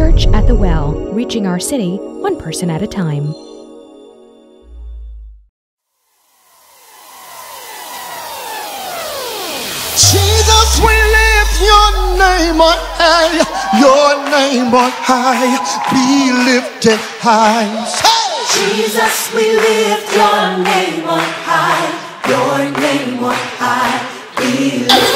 Church at the Well, reaching our city one person at a time. Jesus, we lift your name on high. Your name on high. Be lifted high. Jesus, we lift your name on high. Your name on high. Be lifted